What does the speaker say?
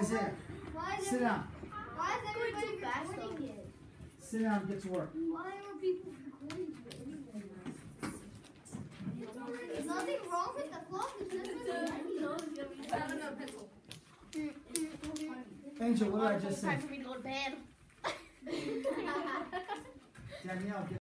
Why is, sit down. why is everybody recording it? Sit down and get to work. Why are people recording it? There's nothing wrong with the clock. It's just I don't know, pencil. Angel, what did I just say? It's Time for me to go to bed. Danielle, get